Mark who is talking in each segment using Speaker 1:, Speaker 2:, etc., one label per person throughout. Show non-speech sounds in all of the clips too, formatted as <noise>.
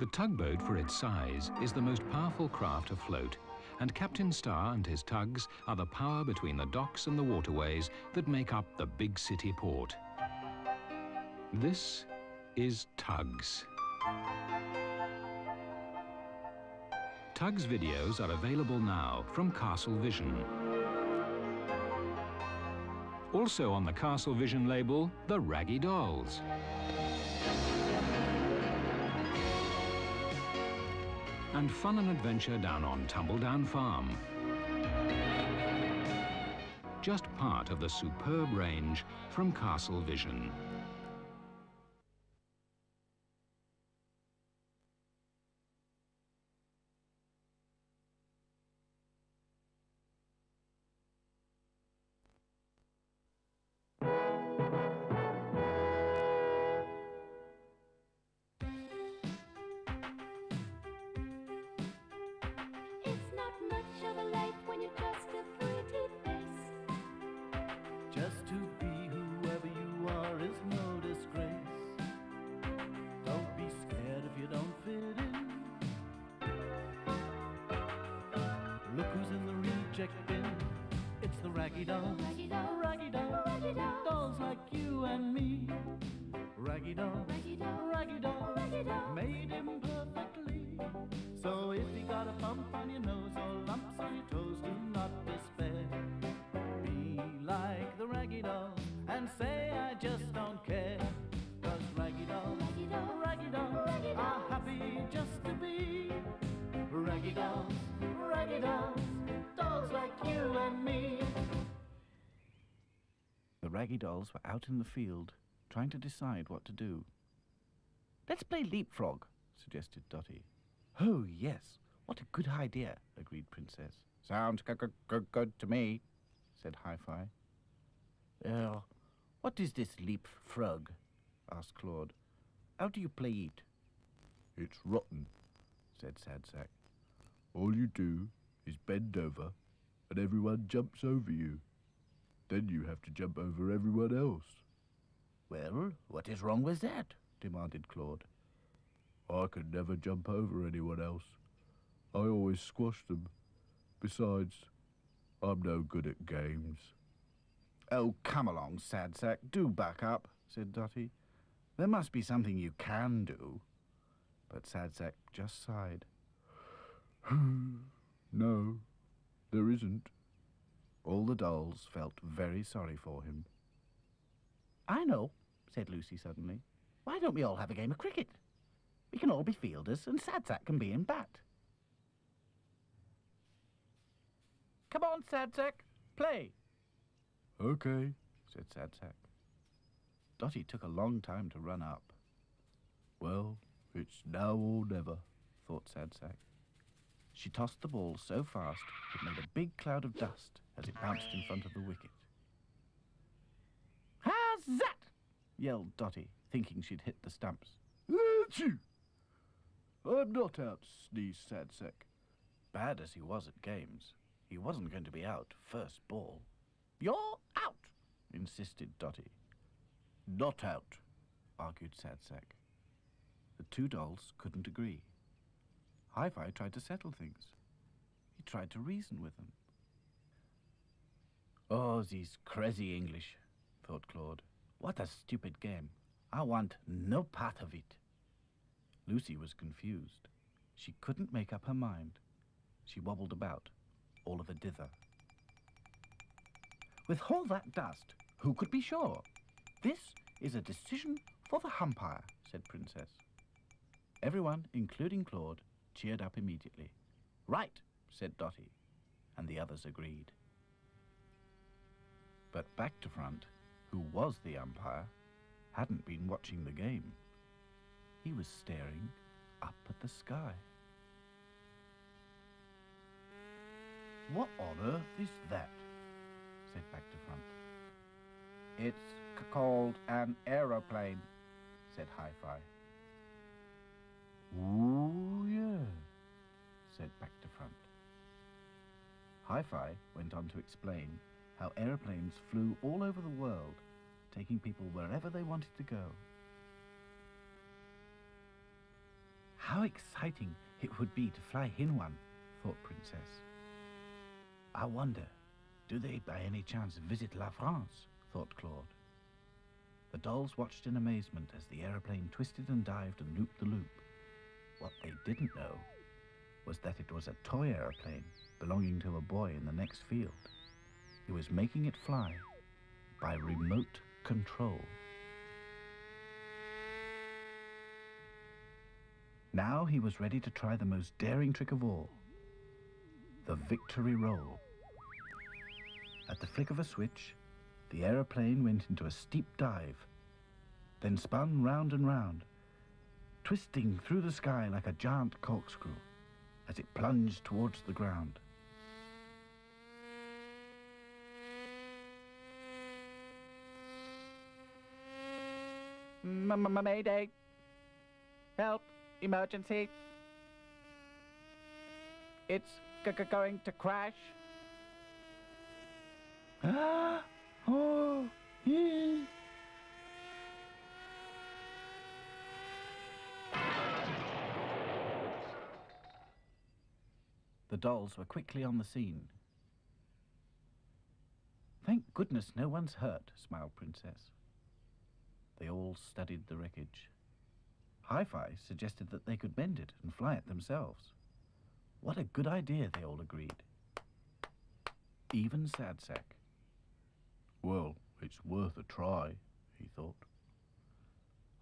Speaker 1: The tugboat, for its size, is the most powerful craft afloat, and Captain Starr and his tugs are the power between the docks and the waterways that make up the big city port. This is Tugs. Tugs videos are available now from Castle Vision. Also on the Castle Vision label, the Raggy Dolls. And fun and adventure down on Tumbledown Farm. Just part of the superb range from Castle Vision.
Speaker 2: Raggy dolls.
Speaker 3: Raggy dolls.
Speaker 2: Raggy dolls.
Speaker 3: Raggy dolls.
Speaker 2: Made him perfectly. So if you got a bump on your nose or lumps on your toes, do not despair. Be like the raggy doll and say I just don't care. Cause raggy dolls,
Speaker 3: Raggy dolls.
Speaker 2: raggy dolls
Speaker 3: Raggy
Speaker 2: are happy just to be raggy dolls, raggy dolls, dolls like you and me. The raggy dolls were out in the field trying to decide what to do. Let's play leapfrog, suggested Dotty. Oh, yes. What a good idea, agreed Princess. Sounds good, to me, said Hi-Fi. Uh, what is this leapfrog? asked Claude. How do you play it?
Speaker 4: It's rotten.
Speaker 2: said Sad Sack.
Speaker 4: All you do is bend over, and everyone jumps over you. Then you have to jump over everyone else.
Speaker 2: Well, what is wrong with that? demanded Claude.
Speaker 4: I could never jump over anyone else. I always squash them. Besides, I'm no good at games.
Speaker 2: Oh, come along, Sad Sack. Do back up, said Dotty. There must be something you can do. But Sad Sack just sighed. <sighs>
Speaker 4: No, there isn't.
Speaker 2: All the dolls felt very sorry for him. I know, said Lucy suddenly. Why don't we all have a game of cricket? We can all be fielders and Sad Sack can be in bat. Come on, Sad Sack, play,
Speaker 4: Okay.
Speaker 2: said Sad Sack. Dotty took a long time to run up.
Speaker 4: Well, it's now or never.
Speaker 2: thought Sad Sack. She tossed the ball so fast it made a big cloud of dust as it bounced in front of the wicket. How's that? Yelled Dotty, thinking she'd hit the stumps.
Speaker 4: Achoo! <laughs> I'm not out, sneezed Sad Sack.
Speaker 2: Bad as he was at games, he wasn't going to be out first ball. You're out, insisted Dotty. Not out, argued Sad Sack. The two dolls couldn't agree. Hi-Fi tried to settle things. He tried to reason with them. Oh, these crazy English, thought Claude. What a stupid game. I want no part of it. Lucy was confused. She couldn't make up her mind. She wobbled about, all of a dither. With all that dust, who could be sure? This is a decision for the umpire, said Princess. Everyone, including Claude, cheered up immediately. Right, said Dotty, and the others agreed. But back to front, who was the umpire, hadn't been watching the game. He was staring up at the sky. What on earth is that? said back to front. It's called an aeroplane, said Hi-Fi. Ooh, yeah, said back to front. Hi-Fi went on to explain how aeroplanes flew all over the world, taking people wherever they wanted to go. How exciting it would be to fly in one, thought Princess. I wonder, do they by any chance visit La France? thought Claude. The dolls watched in amazement as the aeroplane twisted and dived and looped the loop. What they didn't know was that it was a toy aeroplane belonging to a boy in the next field. He was making it fly by remote control. Now he was ready to try the most daring trick of all the victory roll. At the flick of a switch, the aeroplane went into a steep dive, then spun round and round, twisting through the sky like a giant corkscrew as it plunged towards the ground. Mayday! Help! Emergency! It's going to crash. Oh! <gasps> The dolls were quickly on the scene. Thank goodness no one's hurt, smiled Princess. They all studied the wreckage. Hi-Fi suggested that they could mend it and fly it themselves. What a good idea, they all agreed. Even Sad Sack.
Speaker 4: Well, it's worth a try, he thought.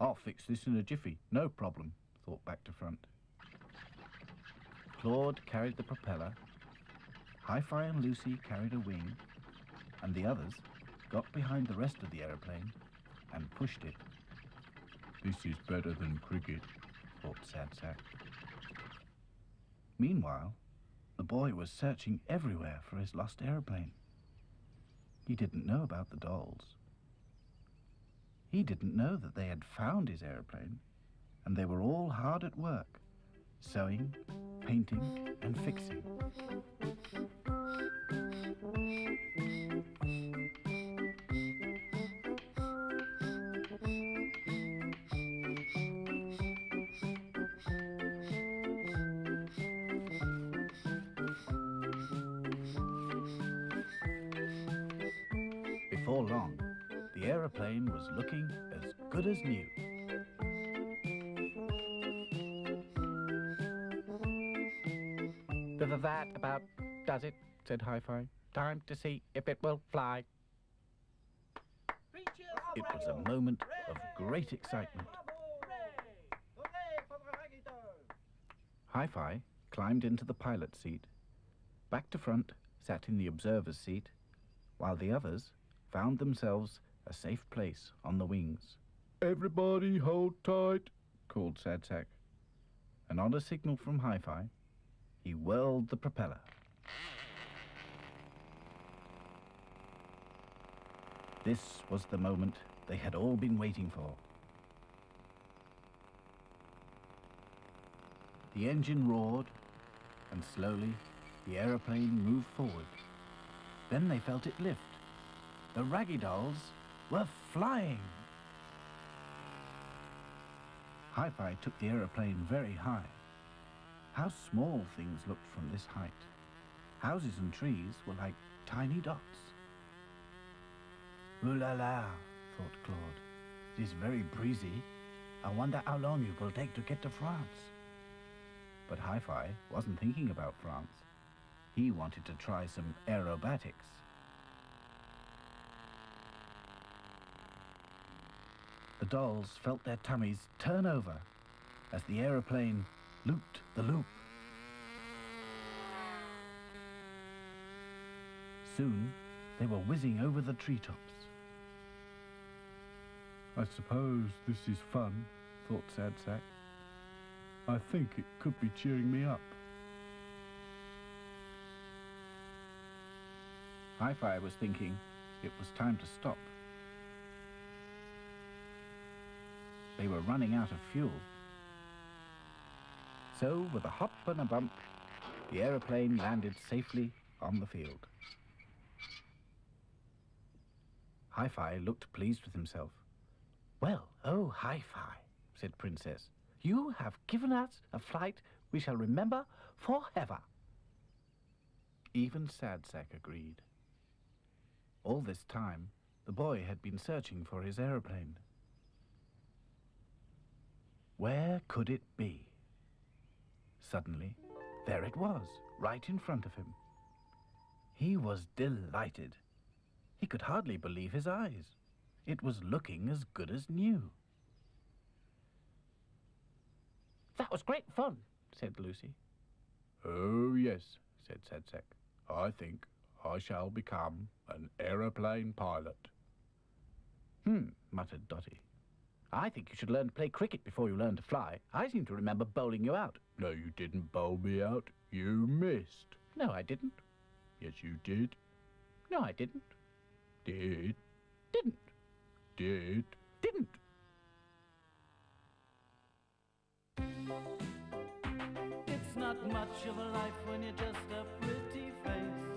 Speaker 2: I'll fix this in a jiffy, no problem, thought back to front. Claude carried the propeller, Hi-Fi and Lucy carried a wing, and the others got behind the rest of the aeroplane and pushed it,
Speaker 4: This is better than cricket.
Speaker 2: thought Sad Sack. Meanwhile, the boy was searching everywhere for his lost aeroplane. He didn't know about the dolls. He didn't know that they had found his aeroplane, and they were all hard at work, sewing, painting, and fixing. Was looking as good as new. The that about does it, said Hi-Fi. Time to see if it will fly. It was a moment of great excitement. Hi-Fi climbed into the pilot's seat. Back to front sat in the observer's seat, while the others found themselves a safe place on the wings.
Speaker 4: Everybody hold tight.
Speaker 2: called Sad Sack. And on a signal from Hi-Fi, he whirled the propeller. This was the moment they had all been waiting for. The engine roared, and slowly the aeroplane moved forward. Then they felt it lift. The Raggy Dolls were flying. Hi-Fi took the aeroplane very high. How small things looked from this height. Houses and trees were like tiny dots. Ooh la la, thought Claude. It is very breezy. I wonder how long it will take to get to France. But Hi-Fi wasn't thinking about France. He wanted to try some aerobatics. The dolls felt their tummies turn over as the aeroplane looped the loop. Soon, they were whizzing over the treetops.
Speaker 4: I suppose this is fun, thought Sad Sack. I think it could be cheering me up.
Speaker 2: Hi-Fi was thinking it was time to stop. They were running out of fuel. So, with a hop and a bump, the aeroplane landed safely on the field. Hi-Fi looked pleased with himself. Well, oh, Hi-Fi, said Princess. You have given us a flight we shall remember forever. Even Sad Sack agreed. All this time, the boy had been searching for his aeroplane. Where could it be? Suddenly, there it was, right in front of him. He was delighted. He could hardly believe his eyes. It was looking as good as new. That was great fun, said Lucy. Oh, yes, said Sad Sack. I think I shall become an aeroplane pilot. Hmm, muttered Dotty. I think you should learn to play cricket before you learn to fly. I seem to remember bowling you out.
Speaker 4: No, you didn't bowl me out. You missed.
Speaker 2: No, I didn't.
Speaker 4: Yes, you did.
Speaker 2: No, I didn't.
Speaker 4: Did.
Speaker 2: Didn't.
Speaker 4: Did.
Speaker 2: Didn't. It's not much of a life when you're just a pretty face.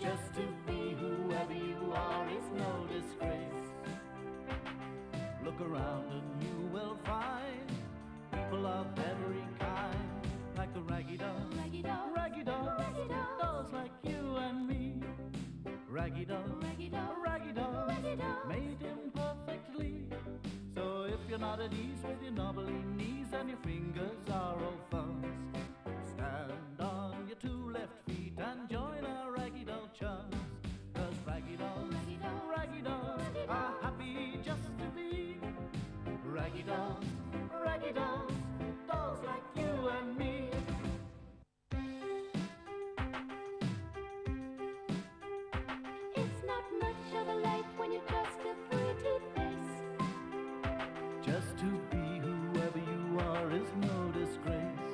Speaker 2: Just to be whoever you are is Look around and you will find people of every kind, like the raggy dolls,
Speaker 3: Raggy dolls,
Speaker 2: raggy dolls,
Speaker 3: raggy dolls.
Speaker 2: dolls like you and me. Raggy dolls,
Speaker 3: Raggy dolls,
Speaker 2: raggy dolls,
Speaker 3: raggy dolls.
Speaker 2: made him perfectly. So if you're not at ease with your knobbly knees and your fingers are all fuzz, stand on your two left feet and join our raggy doll chums. Cause raggy dolls,
Speaker 3: Raggy dolls,
Speaker 2: raggy dolls
Speaker 3: raggy dolls.
Speaker 2: happy just to be raggy dolls, raggy dolls, dolls like you and me.
Speaker 3: It's not much of a life when you're just a pretty face.
Speaker 2: Just to be whoever you are is no disgrace.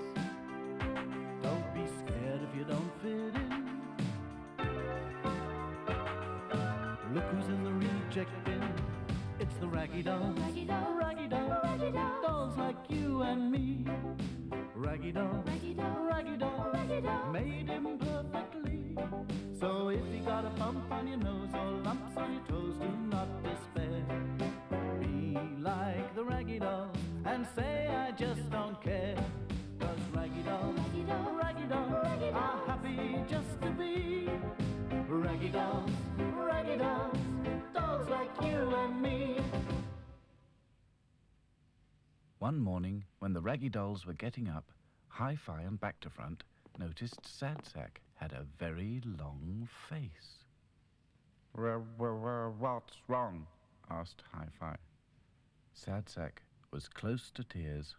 Speaker 2: Don't be scared if you don't fit in. Look who's in the reject bin. The raggy dolls.
Speaker 3: Raggy dolls,
Speaker 2: Raggy dolls.
Speaker 3: raggy dolls.
Speaker 2: Dolls like you and me. Raggy dolls.
Speaker 3: Raggy dolls,
Speaker 2: Raggy dolls. Made him perfectly. So if you got a bump on your nose or lumps on your toes, do not despair. Be like the raggy dolls and say I just don't care. Cause raggy dolls,
Speaker 3: Raggy dolls,
Speaker 2: raggy dolls
Speaker 3: raggy
Speaker 2: are happy just to be raggy dolls, raggy dolls, dolls like you and me. One morning, when the raggy dolls were getting up, Hi-Fi and Back to Front noticed Sad Sack had a very long face. What's wrong? asked Hi-Fi. Sad Sack was close to tears.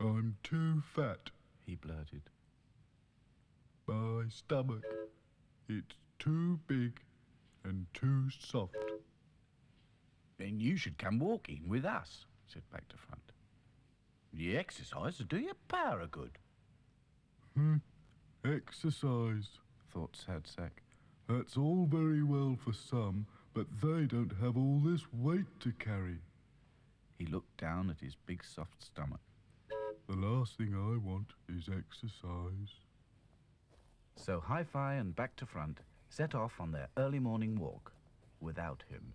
Speaker 4: I'm too fat.
Speaker 2: He blurted.
Speaker 4: My stomach. It's too big and too soft.
Speaker 2: Then you should come walking with us, said Back to Front. The exercise will do your power a good,
Speaker 4: Hmm. Exercise.
Speaker 2: thought Sad Sack.
Speaker 4: That's all very well for some, but they don't have all this weight to carry.
Speaker 2: He looked down at his big soft stomach.
Speaker 4: The last thing I want is exercise.
Speaker 2: So Hi-Fi and Back to Front set off on their early morning walk without him.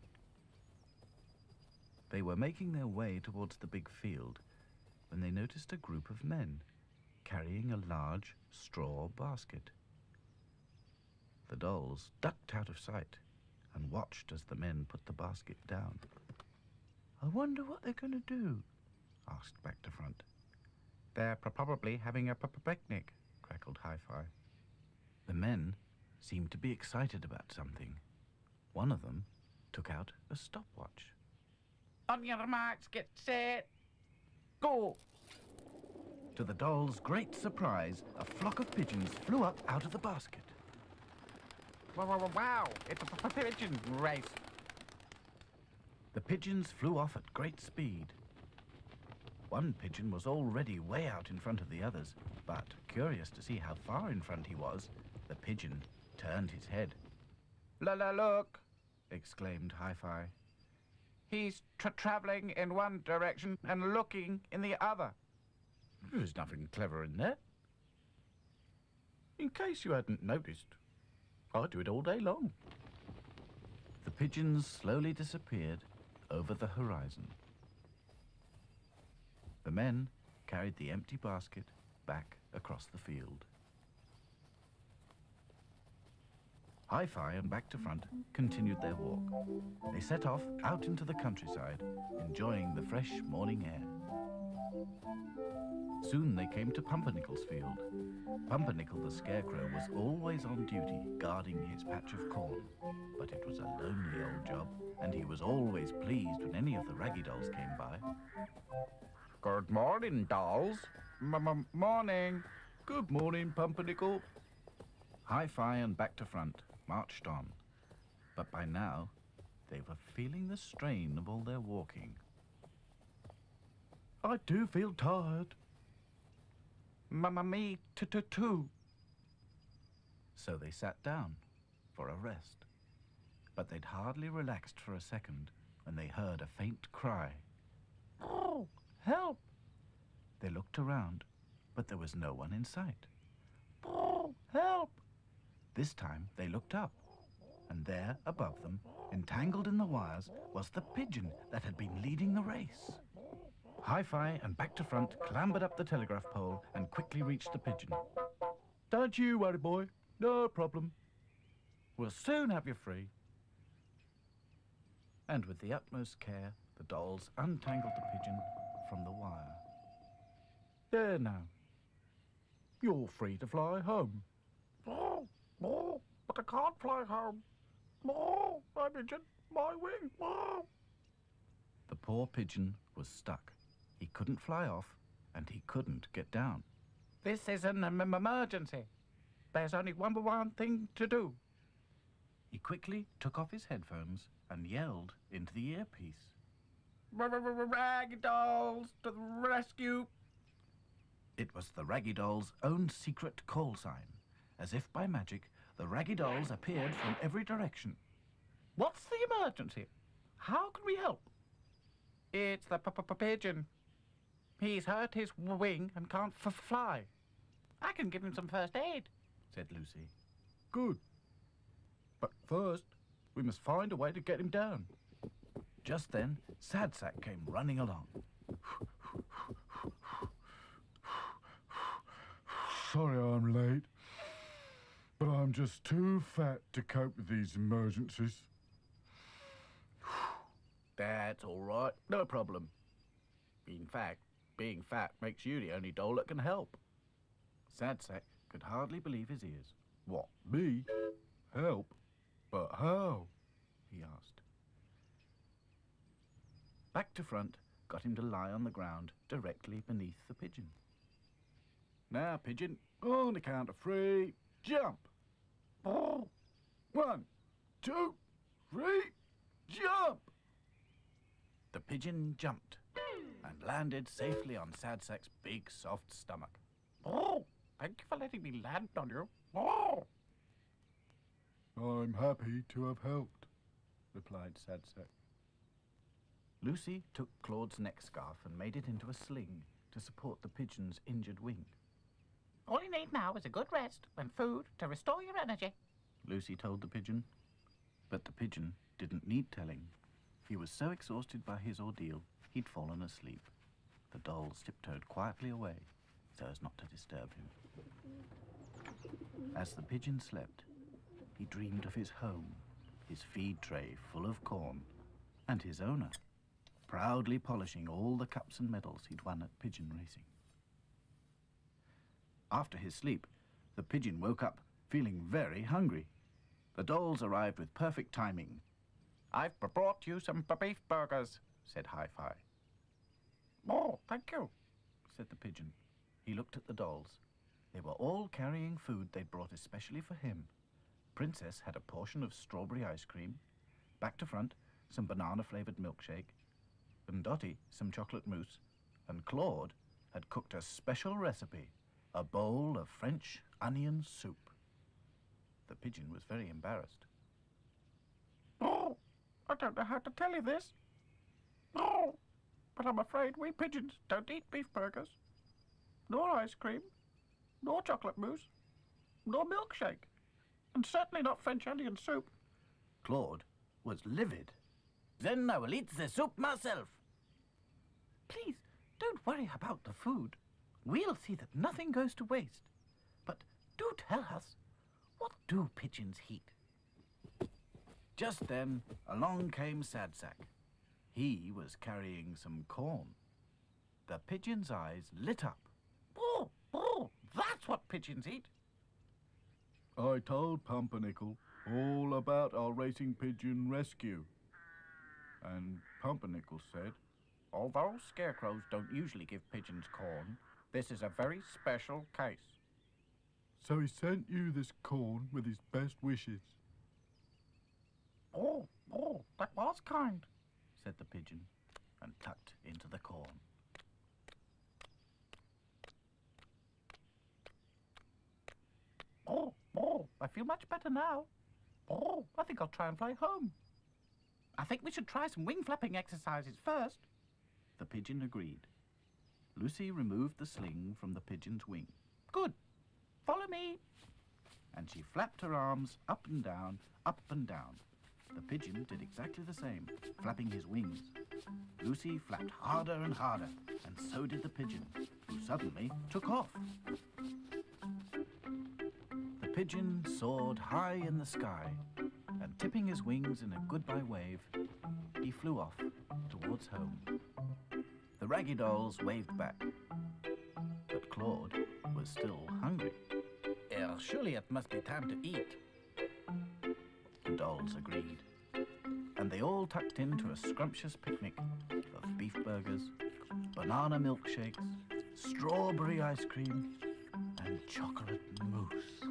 Speaker 2: They were making their way towards the big field when they noticed a group of men carrying a large straw basket. The dolls ducked out of sight and watched as the men put the basket down. I wonder what they're going to do, asked Back to Front. They're probably having a picnic, crackled Hi-Fi. The men seemed to be excited about something. One of them took out a stopwatch. On your marks, get set, go! To the doll's great surprise, a flock of pigeons flew up out of the basket. Wow, wow, wow, it's a pigeon race. The pigeons flew off at great speed. One pigeon was already way out in front of the others, but curious to see how far in front he was, the pigeon turned his head. La la look! exclaimed Hi-Fi. He's tra- traveling in one direction and looking in the other. There's nothing clever in that. In case you hadn't noticed, I do it all day long. The pigeons slowly disappeared over the horizon. The men carried the empty basket back across the field. Hi-Fi and Back to Front continued their walk. They set off out into the countryside, enjoying the fresh morning air. Soon they came to Pumpernickel's field. Pumpernickel the Scarecrow was always on duty guarding his patch of corn, but it was a lonely old job, and he was always pleased when any of the Raggy Dolls came by. Good morning, dolls. M-m-morning. Good morning, Pumpernickel. Hi-Fi and Back to Front marched on, but by now they were feeling the strain of all their walking. I do feel tired. Mamma me t t too. So they sat down for a rest. But they'd hardly relaxed for a second when they heard a faint cry. Oh, help! They looked around, but there was no one in sight. Oh, help! This time they looked up, and there above them, entangled in the wires, was the pigeon that had been leading the race. Hi-Fi and Back to Front clambered up the telegraph pole and quickly reached the pigeon. Don't you worry, boy. No problem. We'll soon have you free. And with the utmost care, the dolls untangled the pigeon from the wire. There now. You're free to fly home. Oh, oh, but I can't fly home. Oh, my pigeon, my wing, oh. The poor pigeon was stuck. He couldn't fly off, and he couldn't get down. This is an em- em- emergency. There's only one one thing to do. He quickly took off his headphones and yelled into the earpiece. Raggy Dolls to the rescue! It was the Raggy Dolls' own secret call sign. As if by magic, the Raggy Dolls appeared from every direction. What's the emergency? How can we help? It's the p- p- pigeon. He's hurt his wing and can't f- fly. I can give him some first aid, said Lucy. Good. But first, we must find a way to get him down. Just then, Sad Sack came running along. <sighs>
Speaker 5: Sorry I'm late, I'm just too fat to cope with these emergencies. <sighs>
Speaker 2: That's all right, no problem. In fact, being fat makes you the only doll that can help. Sad Sack could hardly believe his ears.
Speaker 5: What, me? Help? But how?
Speaker 2: he asked. Back to front got him to lie on the ground directly beneath the pigeon. Now, pigeon, on the count of three, jump! One, two, three, jump! The pigeon jumped and landed safely on Sad Sack's big, soft stomach. Oh, thank you for letting me land on you. Oh!
Speaker 5: I'm happy to have helped, replied Sad Sack.
Speaker 2: Lucy took Claude's neck scarf and made it into a sling to support the pigeon's injured wing.
Speaker 6: All you need now is a good rest and food to restore your energy.
Speaker 2: Lucy told the pigeon. But the pigeon didn't need telling. He was so exhausted by his ordeal, he'd fallen asleep. The dolls tiptoed quietly away so as not to disturb him. As the pigeon slept, he dreamed of his home, his feed tray full of corn, and his owner, proudly polishing all the cups and medals he'd won at pigeon racing. After his sleep, the pigeon woke up feeling very hungry. The dolls arrived with perfect timing. I've brought you some beef burgers, said Hi-Fi. Oh, thank you, said the pigeon. He looked at the dolls. They were all carrying food they'd brought especially for him. Princess had a portion of strawberry ice cream, back to front, some banana-flavored milkshake, and Dotty some chocolate mousse, and Claude had cooked a special recipe, a bowl of French onion soup. The pigeon was very embarrassed. Oh, I don't know how to tell you this. Oh, but I'm afraid we pigeons don't eat beef burgers, nor ice cream, nor chocolate mousse, nor milkshake, and certainly not French onion soup. Claude was livid. Then I will eat the soup myself. Please, Don't worry about the food. We'll see that nothing goes to waste. But do tell us, what do pigeons eat? Just then, along came Sad Sack. He was carrying some corn. The pigeon's eyes lit up. Oh, oh, that's what pigeons eat.
Speaker 4: I told Pumpernickel all about our racing pigeon rescue. And Pumpernickel said,
Speaker 2: Although scarecrows don't usually give pigeons corn, this is a very special case.
Speaker 5: So he sent you this corn with his best wishes.
Speaker 6: Oh, oh, that was kind.
Speaker 2: said the pigeon, and tucked into the corn.
Speaker 6: Oh, oh, I feel much better now. Oh, I think I'll try and fly home. I think we should try some wing flapping exercises first.
Speaker 2: The pigeon agreed. Lucy removed the sling from the pigeon's wing,
Speaker 6: Good. Follow me.
Speaker 2: and she flapped her arms up and down, up and down. The pigeon did exactly the same, flapping his wings. Lucy flapped harder and harder, and so did the pigeon, who suddenly took off. The pigeon soared high in the sky, and tipping his wings in a goodbye wave, he flew off towards home. The raggy dolls waved back, but Claude was still hungry.
Speaker 6: Well, surely it must be time to eat.
Speaker 2: The dolls agreed. And they all tucked into a scrumptious picnic of beef burgers, banana milkshakes, strawberry ice cream, and chocolate mousse.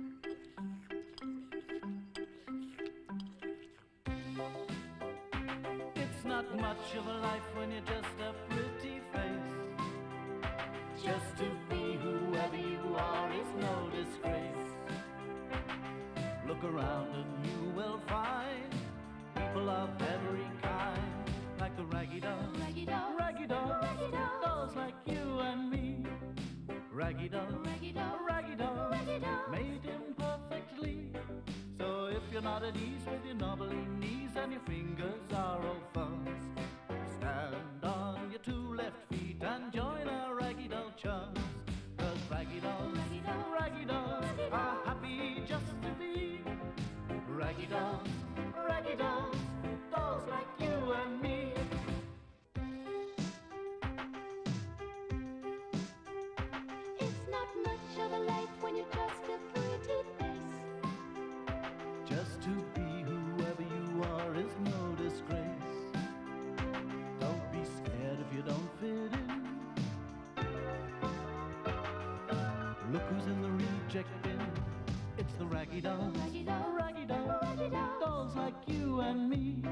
Speaker 2: Raggy
Speaker 3: dolls.
Speaker 2: Raggy dolls,
Speaker 3: Raggy dolls.
Speaker 2: dolls. Like you and me.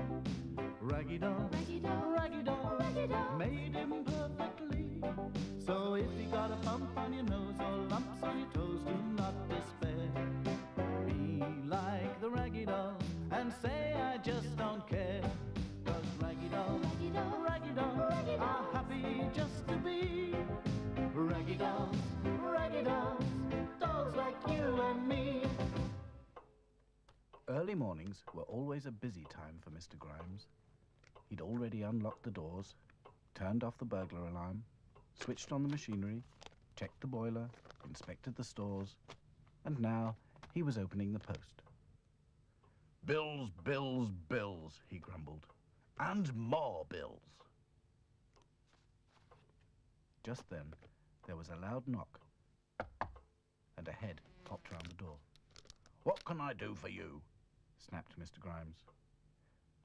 Speaker 2: Raggy
Speaker 3: dolls.
Speaker 2: Raggy
Speaker 3: dolls,
Speaker 2: Raggy dolls. Made him mornings were always a busy time for Mr. Grimes. He'd already unlocked the doors, turned off the burglar alarm, switched on the machinery, checked the boiler, inspected the stores, and now he was opening the post.
Speaker 4: Bills, bills, bills, he grumbled. And more bills.
Speaker 2: Just then, there was a loud knock, and a head popped round the door.
Speaker 4: What can I do for you?
Speaker 2: Snapped Mr. Grimes.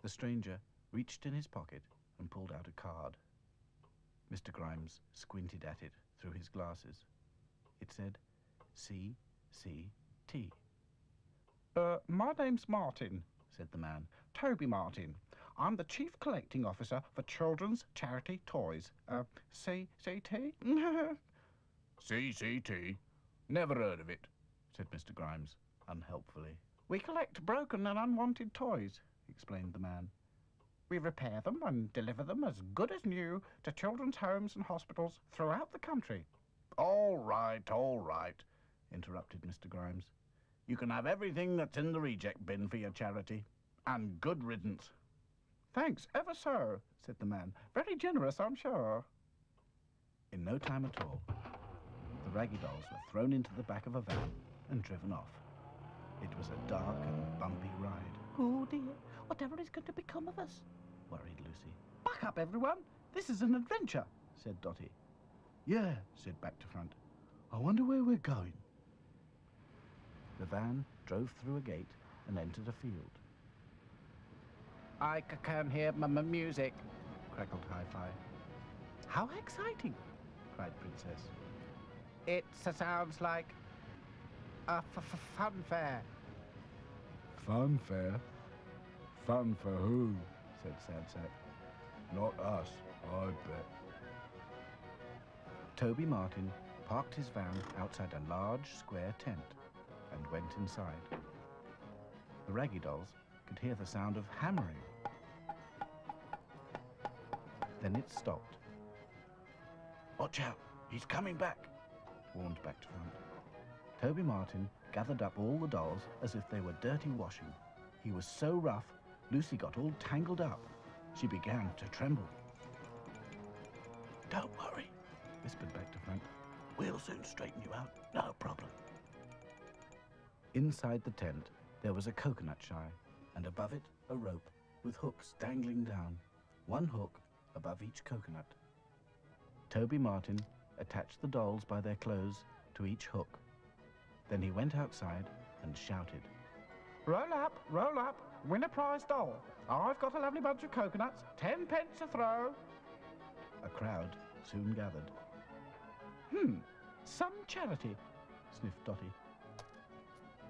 Speaker 2: The stranger reached in his pocket and pulled out a card. Mr. Grimes squinted at it through his glasses. It said C C T.
Speaker 6: Uh, my name's Martin,
Speaker 2: said the man.
Speaker 6: Toby Martin. I'm the Chief Collecting Officer for Children's Charity Toys. Uh, CCT? <laughs>
Speaker 4: CCT. Never heard of it.
Speaker 2: said Mr. Grimes, unhelpfully.
Speaker 6: We collect broken and unwanted toys.
Speaker 2: Explained the man.
Speaker 6: We repair them and deliver them as good as new to children's homes and hospitals throughout the country.
Speaker 4: All right, all right.
Speaker 2: Interrupted Mr. Grimes.
Speaker 4: You can have everything that's in the reject bin for your charity. And good riddance.
Speaker 6: Thanks ever so, said the man. Very generous, I'm sure.
Speaker 2: In no time at all, the Raggy Dolls were thrown into the back of a van and driven off. It was a dark and bumpy ride.
Speaker 6: Oh dear, whatever is going to become of us?
Speaker 2: Worried Lucy.
Speaker 6: Back up, everyone. This is an adventure.
Speaker 2: Said Dotty. Yeah, said Back to Front. I wonder where we're going. The van drove through a gate and entered a field.
Speaker 6: I can hear m- m- music.
Speaker 2: Crackled Hi-Fi. How exciting! cried Princess.
Speaker 6: It sounds like a f- f- fun fair.
Speaker 5: Fun fair? Fun for who?
Speaker 2: said Sad
Speaker 4: Not us, I bet.
Speaker 2: Toby Martin parked his van outside a large square tent and went inside. The Raggy Dolls could hear the sound of hammering. Then it stopped. Watch out, he's coming back, warned Back to Front. Toby Martin gathered up all the dolls as if they were dirty washing. He was so rough, Lucy got all tangled up. She began to tremble. Don't worry, whispered Back to Front. We'll soon straighten you out, no problem. Inside the tent, there was a coconut shy, and above it, a rope with hooks dangling down, one hook above each coconut. Toby Martin attached the dolls by their clothes to each hook. Then he went outside and shouted.
Speaker 6: Roll up, roll up, win a prize doll. I've got a lovely bunch of coconuts, ten pence a throw.
Speaker 2: A crowd soon gathered.
Speaker 6: Hmm, some charity.
Speaker 2: sniffed Dotty.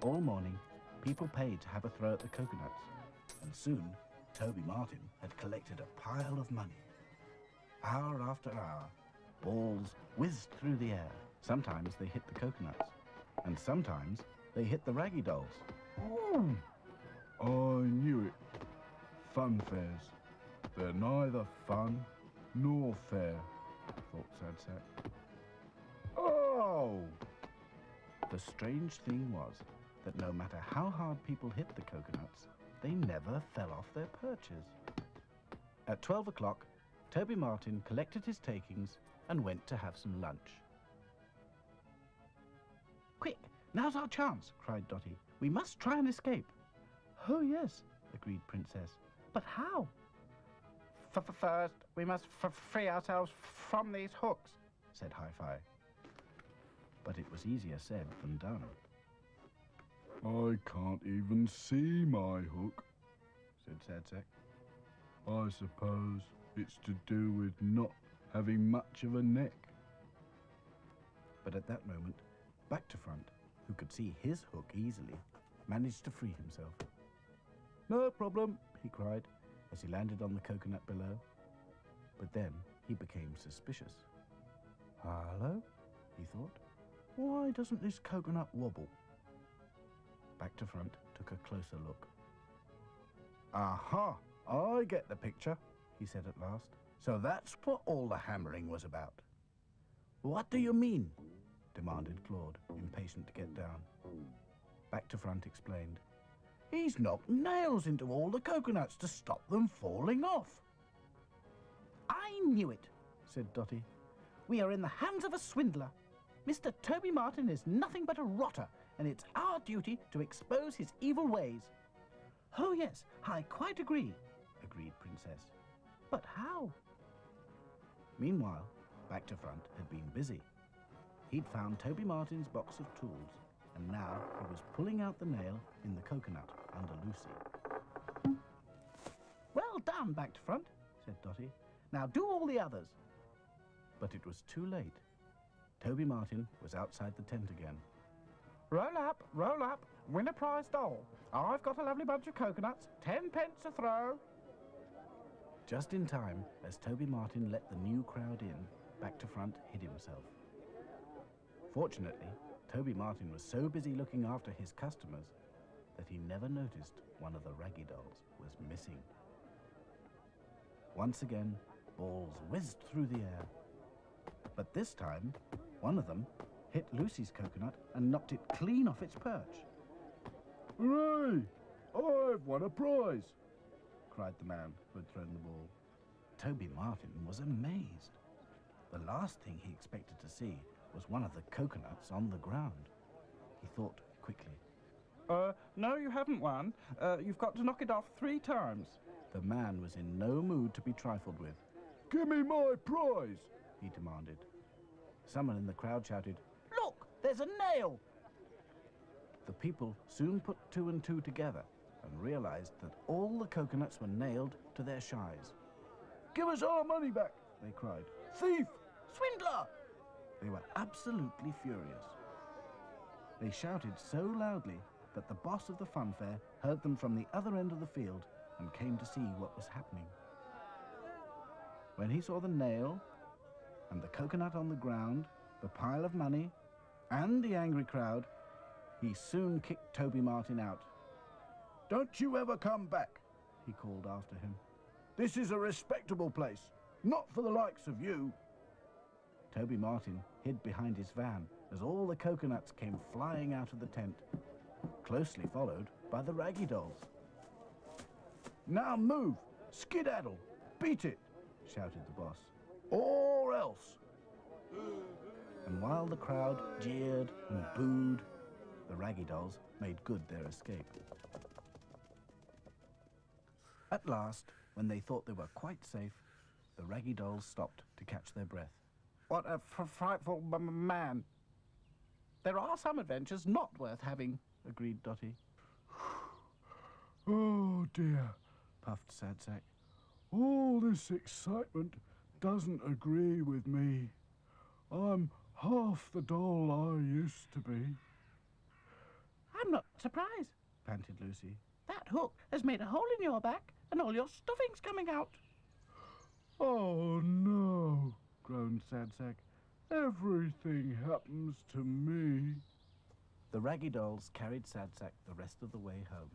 Speaker 2: All morning, people paid to have a throw at the coconuts, and soon Toby Martin had collected a pile of money. Hour after hour, balls whizzed through the air. Sometimes they hit the coconuts, and sometimes they hit the raggy dolls.
Speaker 5: Ooh, I knew it. Fun fairs. They're neither fun nor fair.
Speaker 2: thought Sad Sack. Oh! The strange thing was that no matter how hard people hit the coconuts, they never fell off their perches. At 12 o'clock, Toby Martin collected his takings and went to have some lunch. Quick, now's our chance, cried Dotty. We must try and escape. Oh, yes, agreed Princess. But how?
Speaker 6: F- f- first, we must free ourselves from these hooks.
Speaker 2: said Hi-Fi. But it was easier said than done.
Speaker 5: I can't even see my hook.
Speaker 2: said Sad Sack.
Speaker 5: I suppose it's to do with not having much of a neck.
Speaker 2: But at that moment, back to front, who could see his hook easily, managed to free himself. No problem, he cried as he landed on the coconut below. But then he became suspicious. Hello? he thought. Why doesn't this coconut wobble? Back to front took a closer look. Aha! I get the picture, he said at last. So that's what all the hammering was about. What do you mean? Demanded Claude, impatient to get down. Hmm. Back to front explained. He's knocked nails into all the coconuts to stop them falling off.
Speaker 6: I knew it, said Dotty. We are in the hands of a swindler. Mr. Toby Martin is nothing but a rotter, and it's our duty to expose his evil ways. Oh, yes, I quite agree,
Speaker 2: agreed Princess.
Speaker 6: but how?
Speaker 2: Meanwhile, Back to Front had been busy. He'd found Toby Martin's box of tools, and now he was pulling out the nail in the coconut under Lucy.
Speaker 6: Well done, back to front, said Dotty. Now do all the others.
Speaker 2: But it was too late. Toby Martin was outside the tent again.
Speaker 6: Roll up, roll up, win a prize doll. I've got a lovely bunch of coconuts, ten pence a throw.
Speaker 2: Just in time, as Toby Martin let the new crowd in, Back to Front hid himself. Fortunately, Toby Martin was so busy looking after his customers that he never noticed one of the raggy dolls was missing. Once again, balls whizzed through the air. But this time, one of them hit Lucy's coconut and knocked it clean off its perch.
Speaker 5: Hooray! I've won a prize.
Speaker 2: cried the man who had thrown the ball. Toby Martin was amazed. The last thing he expected to see was one of the coconuts on the ground. He thought quickly.
Speaker 7: Uh, no, you haven't won. Uh, you've got to knock it off three times.
Speaker 2: The man was in no mood to be trifled with.
Speaker 8: Give me my prize!
Speaker 2: he demanded. Someone in the crowd shouted, Look, there's a nail! The people soon put two and two together and realized that all the coconuts were nailed to their shies.
Speaker 8: Give us our money back!
Speaker 2: They cried.
Speaker 8: Thief!
Speaker 2: Swindler! They were absolutely furious. They shouted so loudly that the boss of the fun fair heard them from the other end of the field and came to see what was happening. When he saw the nail and the coconut on the ground, the pile of money, and the angry crowd, he soon kicked Toby Martin out.
Speaker 8: Don't you ever come back!
Speaker 2: He called after him.
Speaker 8: This is a respectable place, not for the likes of you.
Speaker 2: Toby Martin hid behind his van as all the coconuts came flying out of the tent, closely followed by the raggy dolls.
Speaker 8: Now move! Skedaddle! Beat it!
Speaker 2: shouted the boss.
Speaker 8: Or else!
Speaker 2: And while the crowd jeered and booed, the raggy dolls made good their escape. At last, when they thought they were quite safe, the raggy dolls stopped to catch their breath. What a frightful man! There are some adventures not worth having, agreed Dotty, <sighs>
Speaker 9: Oh dear.
Speaker 2: puffed Sad Sack.
Speaker 9: All this excitement doesn't agree with me. I'm half the doll I used to be.
Speaker 2: I'm not surprised, panted Lucy. That hook has made a hole in your back, and all your stuffing's coming out.
Speaker 9: Oh no, groaned Sad Sack. Everything happens to me.
Speaker 2: The raggy dolls carried Sad Sack the rest of the way home.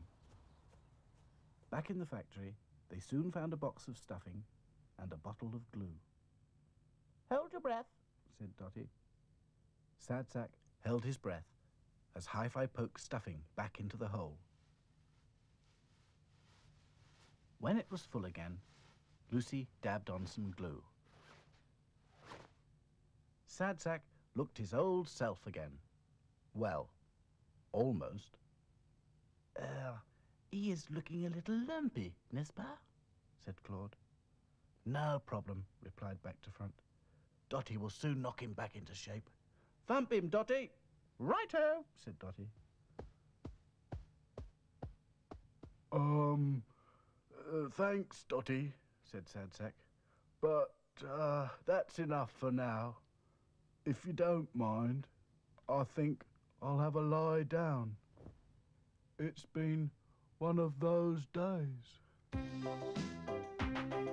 Speaker 2: Back in the factory, they soon found a box of stuffing and a bottle of glue. Hold your breath, said Dotty. Sad Sack held his breath as Hi-Fi poked stuffing back into the hole. When it was full again, Lucy dabbed on some glue. Sad Sack looked his old self again. Well, almost. Uh, he is looking a little lumpy, n'est-ce pas? said Claude. No problem, replied Back to Front. Dotty will soon knock him back into shape. Thump him, Dotty! Righto, said Dotty.
Speaker 8: Um, uh, thanks, Dotty,
Speaker 2: said Sad Sack.
Speaker 8: but uh, that's enough for now. If you don't mind, I think I'll have a lie down. It's been one of those days.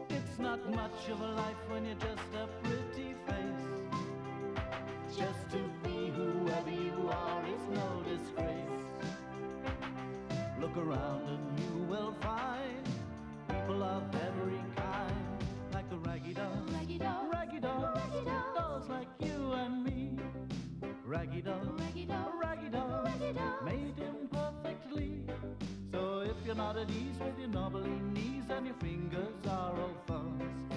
Speaker 2: It's not much of a life when you're just a pretty face. Just to be whoever you are is no disgrace. Look around and you will find people of every kind, like the raggy dolls,
Speaker 3: Raggy doll,
Speaker 2: raggy dolls,
Speaker 3: Raggy dolls.
Speaker 2: Dolls like you and me. Raggy dolls,
Speaker 3: Raggy doll,
Speaker 2: raggy dolls,
Speaker 3: Raggy dolls.
Speaker 2: made him perfectly. So if you're not at ease with your knobbly knees and your fingers are all fuzz,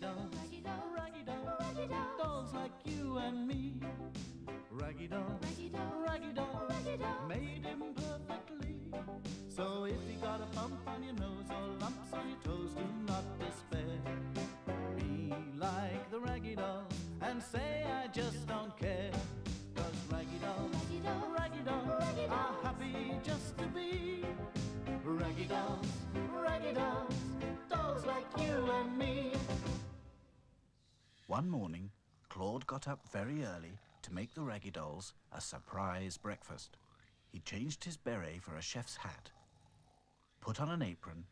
Speaker 2: raggy dolls.
Speaker 3: Raggy dolls,
Speaker 2: Raggy dolls.
Speaker 3: Raggy dolls.
Speaker 2: Dolls like you and me. Raggy dolls.
Speaker 3: Raggy dolls,
Speaker 2: Raggy dolls.
Speaker 3: Raggy dolls.
Speaker 2: Made him perfectly. So if you got a bump on your nose or lumps on your toes, do not despair. Be like the raggy dolls and say I just don't care. Cause raggy dolls,
Speaker 3: Raggy dolls,
Speaker 2: raggy dolls
Speaker 3: Raggy
Speaker 2: are happy just to be raggy dolls, raggy dolls, dolls like you and me. One morning, Claude got up very early to make the raggy dolls a surprise breakfast. He changed his beret for a chef's hat, put on an apron,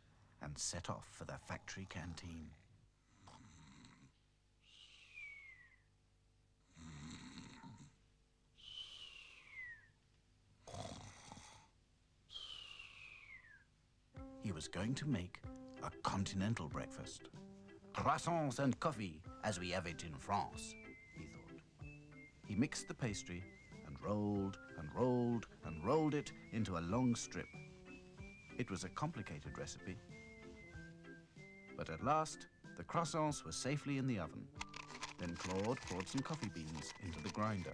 Speaker 2: and set off for the factory canteen. He was going to make a continental breakfast. Croissants and coffee, as we have it in France, he thought. He mixed the pastry and rolled and rolled and rolled it into a long strip. It was a complicated recipe. But at last, the croissants were safely in the oven. Then Claude poured some coffee beans into the grinder.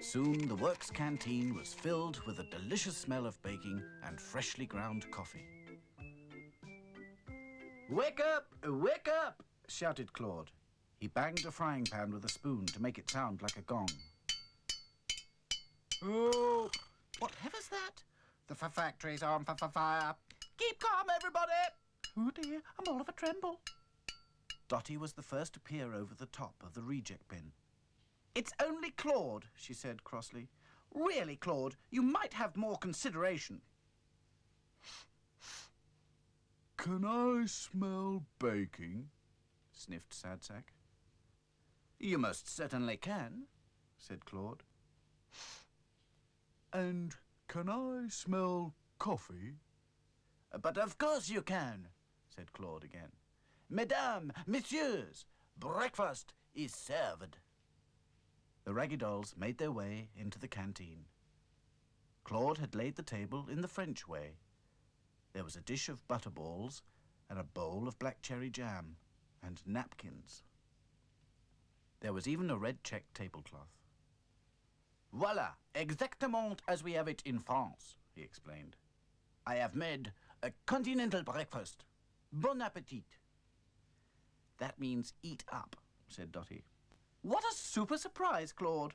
Speaker 2: Soon the works canteen was filled with a delicious smell of baking and freshly ground coffee. Wake up! Wake up! shouted Claude. He banged a frying pan with a spoon to make it sound like a gong. Oh, whatever's that? The factory's on f- f- fire. Keep calm, everybody! Oh dear, I'm all of a tremble. Dotty was the first to peer over the top of the reject bin. It's only Claude, she said crossly. Really, Claude, you might have more consideration.
Speaker 10: Can I smell baking?
Speaker 2: sniffed Sad Sack. You most certainly can, said Claude.
Speaker 10: And can I smell coffee?
Speaker 2: But of course you can, said Claude again. Mesdames, messieurs, breakfast is served. The Raggy Dolls made their way into the canteen. Claude had laid the table in the French way. There was a dish of butterballs and a bowl of black cherry jam and napkins. There was even a red checked tablecloth. Voila, exactement as we have it in France, he explained. I have made a continental breakfast. Bon appetit. That means eat up, said Dotty. What a super surprise, Claude.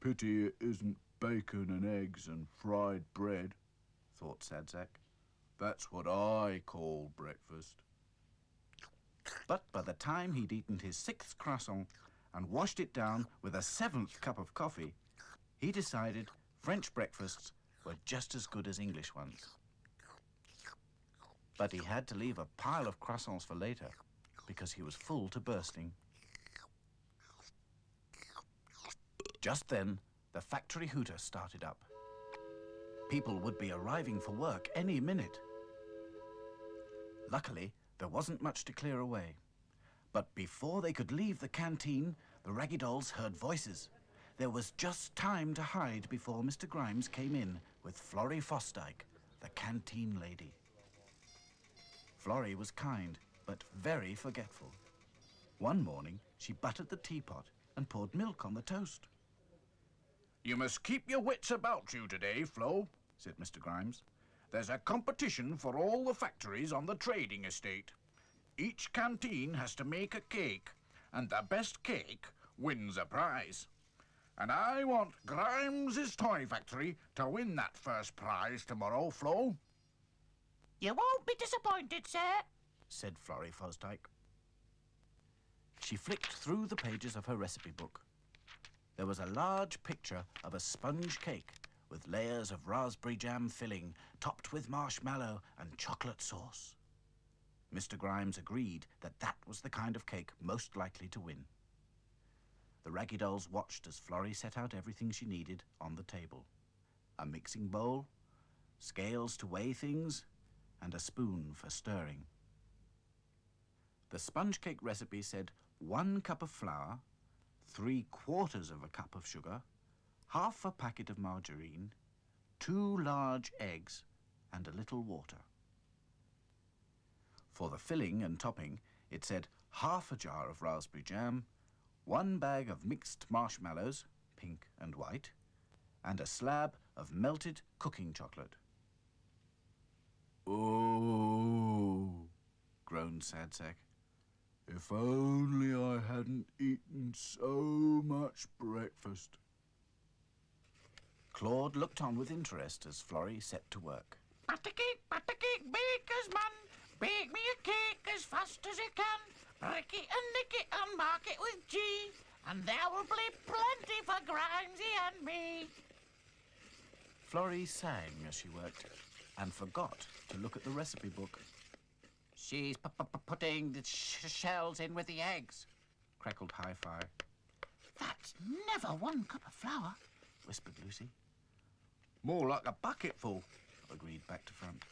Speaker 10: Pity it isn't bacon and eggs and fried bread,
Speaker 2: thought Sad Sack.
Speaker 10: That's what I call breakfast.
Speaker 2: But by the time he'd eaten his sixth croissant and washed it down with a seventh cup of coffee, he decided French breakfasts were just as good as English ones. But he had to leave a pile of croissants for later because he was full to bursting. Just then, the factory hooter started up. People would be arriving for work any minute. Luckily, there wasn't much to clear away. But before they could leave the canteen, the Raggy Dolls heard voices. There was just time to hide before Mr. Grimes came in with Florrie Fosdyke, the canteen lady. Florrie was kind, but very forgetful. One morning, she buttered the teapot and poured milk on the toast.
Speaker 11: You must keep your wits about you today, Flo, said Mr. Grimes. There's a competition for all the factories on the trading estate. Each canteen has to make a cake, and the best cake wins a prize. And I want Grimes's Toy Factory to win that first prize tomorrow, Flo.
Speaker 2: You won't be disappointed, sir, said Florrie Fosdyke. She flicked through the pages of her recipe book. There was a large picture of a sponge cake with layers of raspberry jam filling topped with marshmallow and chocolate sauce. Mr. Grimes agreed that that was the kind of cake most likely to win. The Raggy Dolls watched as Florrie set out everything she needed on the table a mixing bowl, scales to weigh things, and a spoon for stirring. The sponge cake recipe said one cup of flour, three quarters of a cup of sugar, half a packet of margarine, two large eggs, and a little water. For the filling and topping, it said half a jar of raspberry jam, one bag of mixed marshmallows, pink and white, and a slab of melted cooking chocolate.
Speaker 10: Oh,
Speaker 2: groaned Sad Sack.
Speaker 10: if only I hadn't eaten so much breakfast.
Speaker 2: Claude looked on with interest as Florrie set to work.
Speaker 12: Butter cake, butter cake, baker's man. Bake me a cake as fast as you can. Break it and nick it and mark it with G.
Speaker 13: and there will be plenty for Grimesy and me.
Speaker 14: Florrie sang as she worked and forgot to look at the recipe book.
Speaker 2: She's p- p- putting the sh- shells in with the eggs, crackled Hi-Fi,
Speaker 13: That's never one cup of flour.
Speaker 14: whispered Lucy. More like a bucketful, agreed back to front.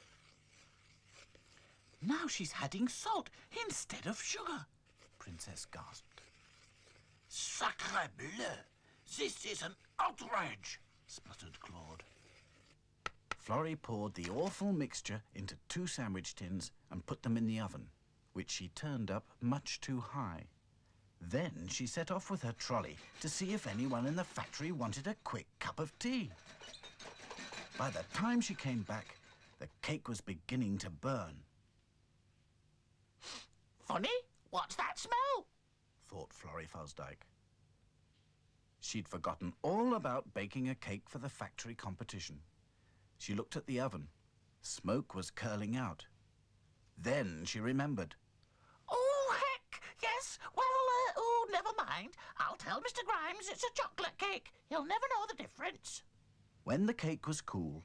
Speaker 2: Now she's adding salt instead of sugar, Princess gasped.
Speaker 13: Sacre bleu! This is an outrage!
Speaker 2: spluttered Claude. Florrie poured the awful mixture into two sandwich tins and put them in the oven, which she turned up much too high. Then she set off with her trolley to see if anyone in the factory wanted a quick cup of tea. By the time she came back, the cake was beginning to burn,
Speaker 13: Funny? What's that smell?
Speaker 2: thought Florrie Fosdyke. She'd forgotten all about baking a cake for the factory competition. She looked at the oven. Smoke was curling out. Then she remembered.
Speaker 13: Oh, heck! Yes, well, uh, oh, never mind. I'll tell Mr. Grimes it's a chocolate cake. He'll never know the difference.
Speaker 2: When the cake was cool,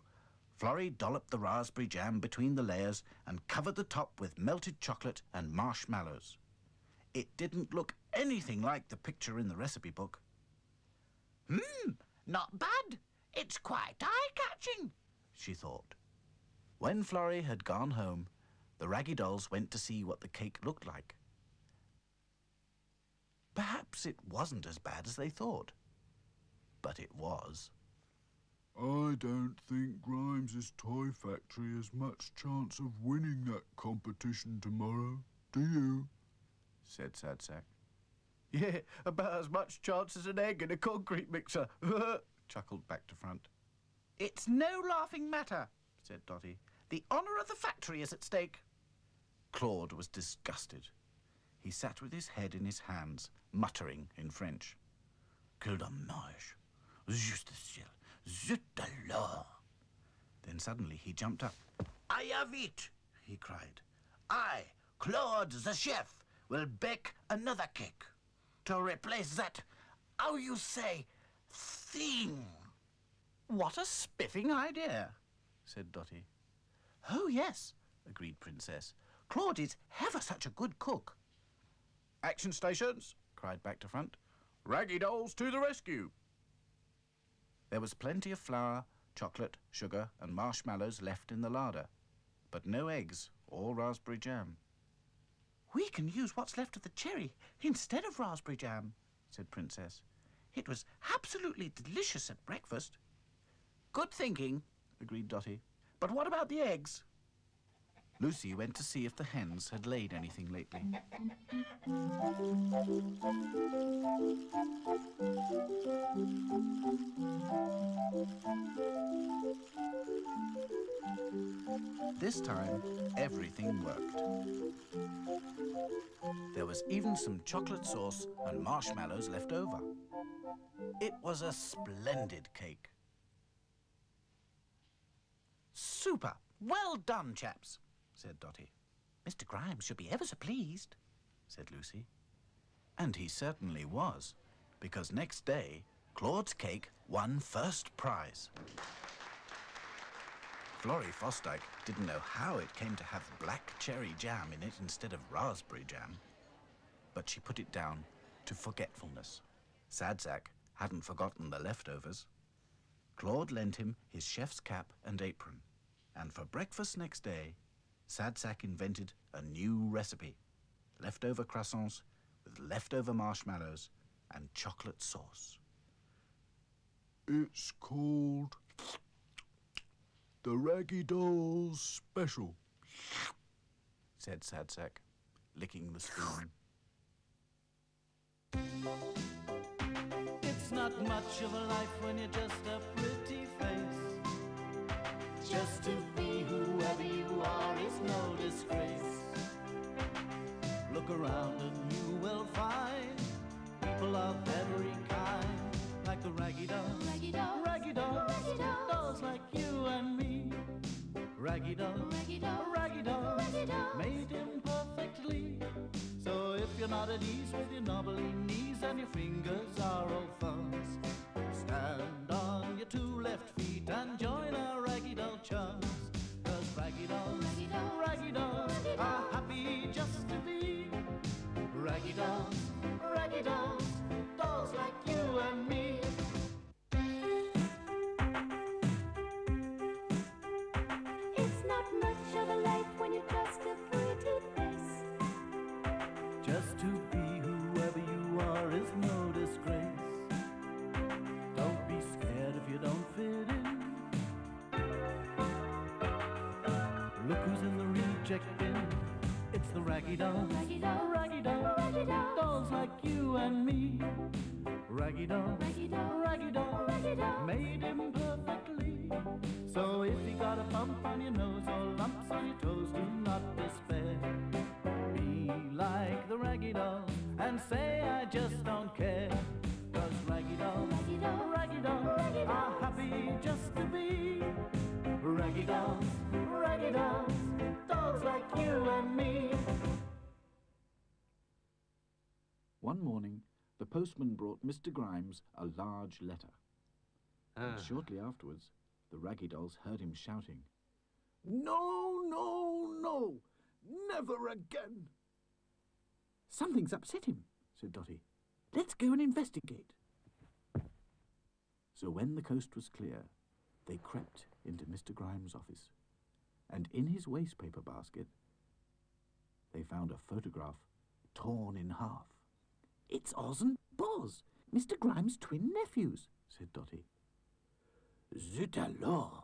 Speaker 2: Florrie dolloped the raspberry jam between the layers and covered the top with melted chocolate and marshmallows. It didn't look anything like the picture in the recipe book.
Speaker 13: Hmm, not bad. It's quite eye-catching.
Speaker 2: she thought. When Florrie had gone home, the Raggy Dolls went to see what the cake looked like. Perhaps it wasn't as bad as they thought. But it was.
Speaker 15: I don't think Grimes's toy factory has much chance of winning that competition tomorrow. Do you?
Speaker 14: said Sad Sack.
Speaker 16: Yeah, about as much chance as an egg in a concrete mixer. <laughs>
Speaker 14: Chuckled back to front.
Speaker 2: It's no laughing matter, said Dotty. The honour of the factory is at stake. Claude was disgusted. He sat with his head in his hands, muttering in French. Quel dommage! Juste ciel! Zut alors! Then suddenly he jumped up.
Speaker 13: I have it.
Speaker 2: He cried.
Speaker 13: I, Claude the chef, will bake another cake to replace that, how you say, thing.
Speaker 2: What a spiffing idea, said Dotty. Oh, yes, agreed Princess. Claude is ever such a good cook.
Speaker 16: Action stations, cried back to front. Raggy Dolls to the rescue.
Speaker 2: There was plenty of flour, chocolate, sugar, and marshmallows left in the larder, but no eggs or raspberry jam. We can use what's left of the cherry instead of raspberry jam, said Princess. It was absolutely delicious at breakfast. Good thinking, agreed Dotty. But what about the eggs? Lucy went to see if the hens had laid anything lately. This time, everything worked. There was even some chocolate sauce and marshmallows left over. It was a splendid cake. Super! Well done, chaps, said Dotty. Mr. Grimes should be ever so pleased, said Lucy. And he certainly was, because next day, Claude's cake won first prize. Florrie Fosdyke didn't know how it came to have black cherry jam in it instead of raspberry jam, but she put it down to forgetfulness. Sad Sack hadn't forgotten the leftovers. Claude lent him his chef's cap and apron, and for breakfast next day, Sad Sack invented a new recipe leftover croissants with leftover marshmallows and chocolate sauce.
Speaker 15: It's called the Raggy Dolls Special.
Speaker 14: said Sad Sack, licking the spoon.
Speaker 3: It's not much of a life when you're just a pretty face. Just to be are is no disgrace. Look around and you will find people of every kind, like the raggy dolls,
Speaker 17: Raggy dolls,
Speaker 3: raggy dolls,
Speaker 17: raggy dolls.
Speaker 3: dolls like you and me. Raggy dolls,
Speaker 17: Raggy dolls,
Speaker 3: raggy dolls,
Speaker 17: raggy dolls.
Speaker 3: made imperfectly. So
Speaker 18: if you're not at ease with your knobbly knees and your fingers are all fuzz. Stand on your two left feet and join our raggy doll chums. Raggy dolls,
Speaker 3: Raggy dolls,
Speaker 18: raggy dolls are happy just to be raggy dolls, raggy dolls, dolls like you and me. Raggy dolls.
Speaker 3: Raggy dolls,
Speaker 18: Raggy dolls.
Speaker 3: raggy dolls.
Speaker 18: Dolls like you and me. Raggy dolls.
Speaker 3: Raggy dolls,
Speaker 18: Raggy dolls.
Speaker 3: raggy dolls.
Speaker 18: Made him perfectly. So if you got a bump on your nose or lumps on your toes, do not despair. Be like the raggy dolls and say I just don't care. Cause raggy dolls,
Speaker 3: Raggy dolls,
Speaker 18: raggy dolls
Speaker 3: raggy
Speaker 18: are happy just to be raggy dolls, raggy dolls, dolls like you and me.
Speaker 2: One morning, the postman brought Mr. Grimes a large letter. And ah. shortly afterwards, the Raggy Dolls heard him shouting.
Speaker 4: No, no, no! Never again!
Speaker 2: Something's upset him, said Dotty. Let's go and investigate. So when the coast was clear, they crept into Mr. Grimes' office, and in his waste paper basket, they found a photograph torn in half. It's Oz and Boz, Mr. Grimes' twin nephews, said Dotty.
Speaker 19: Zut alors!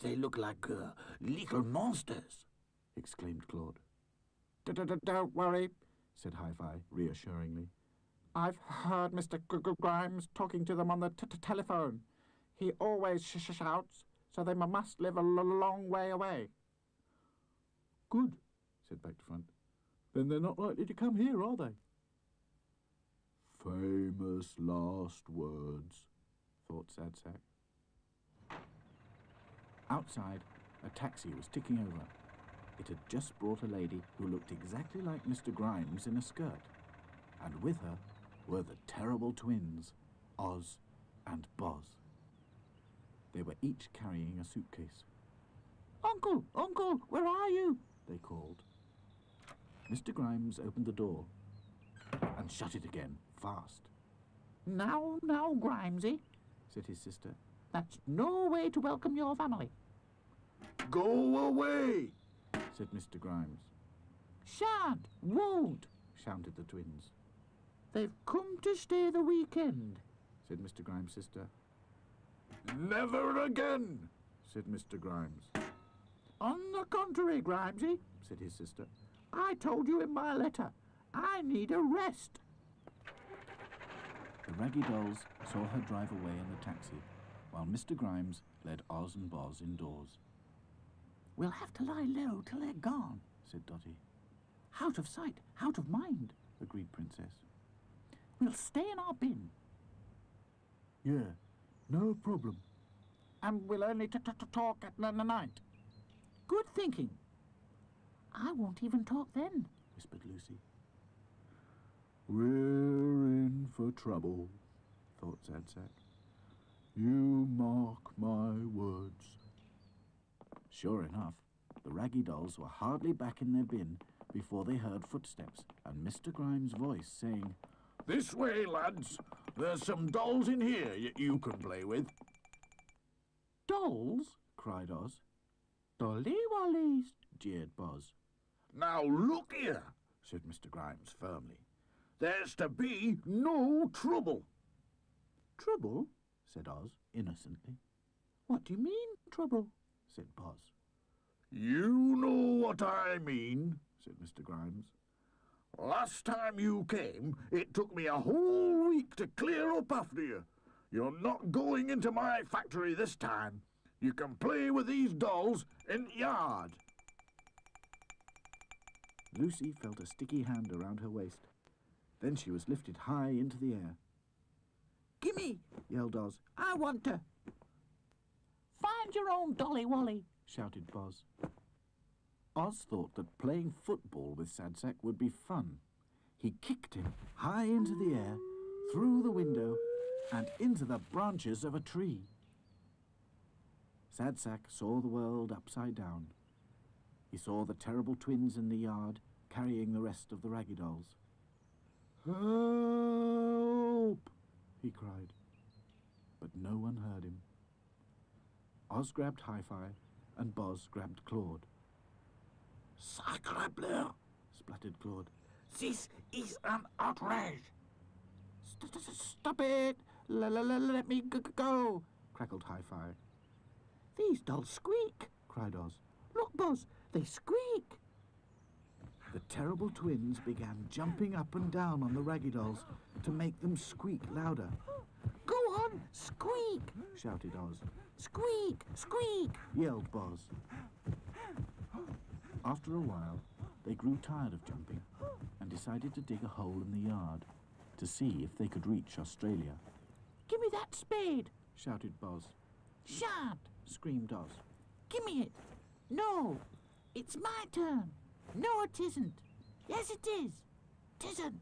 Speaker 19: They look like uh, little monsters.
Speaker 2: exclaimed Claude. Don't worry, said Hi-Fi reassuringly. I've heard Mr. G- G- Grimes talking to them on the t- t- telephone. He always sh- sh- shouts, so they must live a long way away. Good, said Back to Front. Then they're not likely to come here, are they? Famous last words, thought Sad Sack. Outside, a taxi was ticking over. It had just brought a lady who looked exactly like Mr. Grimes in a skirt. And with her were the terrible twins, Oz and Boz. They were each carrying a suitcase. Uncle, Uncle, where are you? they called. Mr. Grimes opened the door and shut it again, fast. Now, now, Grimesy, said his sister. That's no way to welcome your family.
Speaker 4: Go away!
Speaker 2: said Mr. Grimes. Shan't, won't, shouted the twins. They've come to stay the weekend, said Mr. Grimes' sister.
Speaker 4: Never again!
Speaker 2: said Mr. Grimes. On the contrary, Grimesy, said his sister. I told you in my letter, I need a rest. The Raggy Dolls saw her drive away in the taxi, while Mr. Grimes led Oz and Boz indoors. We'll have to lie low till they're gone, said Dotty. Out of sight, out of mind, agreed Princess. We'll stay in our bin.
Speaker 4: Yeah, no problem.
Speaker 2: And we'll only t- t- t- talk at n- n- night. Good thinking. I won't even talk then, whispered Lucy.
Speaker 4: We're in for trouble,
Speaker 2: Thought Sad Sack.
Speaker 4: you mark my words.
Speaker 2: Sure enough, the Raggy Dolls were hardly back in their bin before they heard footsteps and Mr. Grimes' voice saying,
Speaker 4: This way, lads. There's some dolls in here you can play with.
Speaker 2: Dolls? cried Oz. Dolly Wallies, jeered Boz.
Speaker 4: Now look here, said Mr. Grimes firmly. There's to be no trouble.
Speaker 2: Trouble? said Oz innocently. What do you mean, trouble? said Boz.
Speaker 4: You know what I mean, said Mr. Grimes. Last time you came, it took me a whole week to clear up after you. You're not going into my factory this time. You can play with these dolls in the yard.
Speaker 2: Lucy felt a sticky hand around her waist. Then she was lifted high into the air. Gimme! yelled Oz. I want to. Find your own Dolly Wally, shouted Boz. Oz thought that playing football with Sad Sack would be fun. He kicked him high into the air, through the window, and into the branches of a tree. Sad Sack saw the world upside down. He saw the terrible twins in the yard carrying the rest of the raggy dolls. Help! he cried. But no one heard him. Oz grabbed Hi-Fi and Boz grabbed Claude.
Speaker 19: Sacre bleu!
Speaker 2: Spluttered Claude.
Speaker 19: This is an outrage!
Speaker 2: St- st- Stop it! L- l- l- let me go! crackled Hi-Fi.
Speaker 6: These dolls squeak,
Speaker 2: cried Oz.
Speaker 6: Look, Boz, they squeak.
Speaker 2: The terrible twins began jumping up and down on the raggy dolls to make them squeak louder.
Speaker 6: Go on, squeak,
Speaker 2: shouted Oz.
Speaker 6: squeak, squeak.
Speaker 2: Yelled Boz. After a while, they grew tired of jumping and decided to dig a hole in the yard to see if they could reach Australia.
Speaker 6: Give me that spade.
Speaker 2: Shouted Boz.
Speaker 6: Shan't.
Speaker 2: Screamed Oz.
Speaker 6: Give me it. No, it's my turn. No, it isn't. Yes, it is. Tisn't.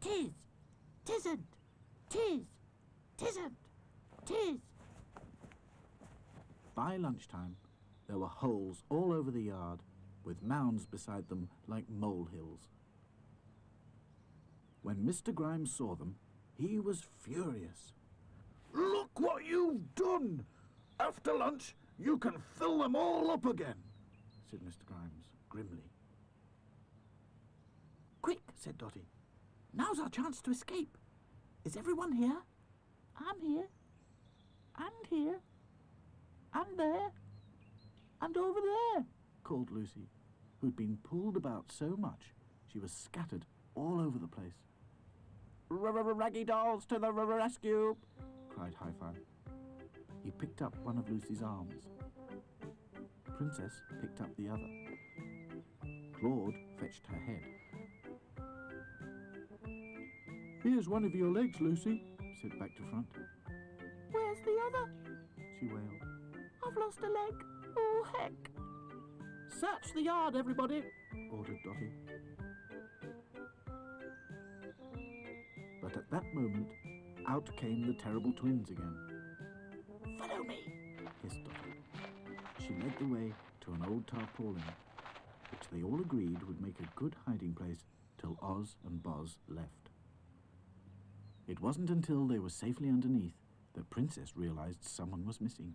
Speaker 6: Tis. Tisn't. Tis. Tisn't. Tis.
Speaker 2: By lunchtime, there were holes all over the yard with mounds beside them like molehills. When Mr. Grimes saw them, he was furious.
Speaker 4: Look what you've done! After lunch, you can fill them all up again.
Speaker 2: said Mr. Grimes grimly.
Speaker 6: Quick, said Dotty. Now's our chance to escape. Is everyone here? I'm here. And here. And there. And over there.
Speaker 2: called Lucy, who'd been pulled about so much she was scattered all over the place.
Speaker 6: Raggy dolls to the rescue.
Speaker 2: cried Hi-Fi. He picked up one of Lucy's arms. Princess picked up the other. Claude fetched her head. Here's one of your legs, Lucy, said back to front.
Speaker 6: Where's the other?
Speaker 2: She wailed.
Speaker 6: I've lost a leg. Oh, heck. Search the yard, everybody.
Speaker 2: ordered Dotty. But at that moment, out came the terrible twins again.
Speaker 6: Follow me.
Speaker 2: hissed Dotty. She led the way to an old tarpaulin, which they all agreed would make a good hiding place till Oz and Boz left. It wasn't until they were safely underneath that Princess realized someone was missing.